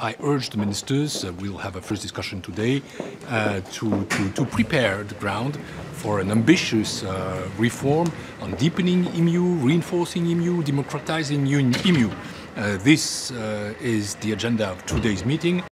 I urge the ministers, uh, we'll have a first discussion today, uh, to, to, to, prepare the ground for an ambitious uh, reform on deepening EMU, reinforcing EMU, democratizing EMU. Uh, this uh, is the agenda of today's meeting.